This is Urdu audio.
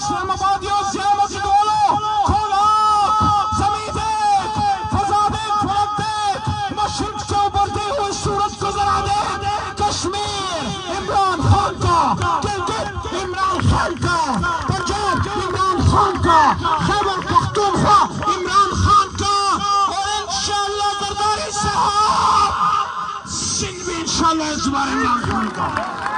اسلام آبادیوں سیامت بولو سے ابھرتے ہوئے سورج کو ذرا دے کشمیر عمران خان کا کرکٹ عمران خان کا پنجاب عمران خان کا ইনশাল্লাহ এসবারের নাম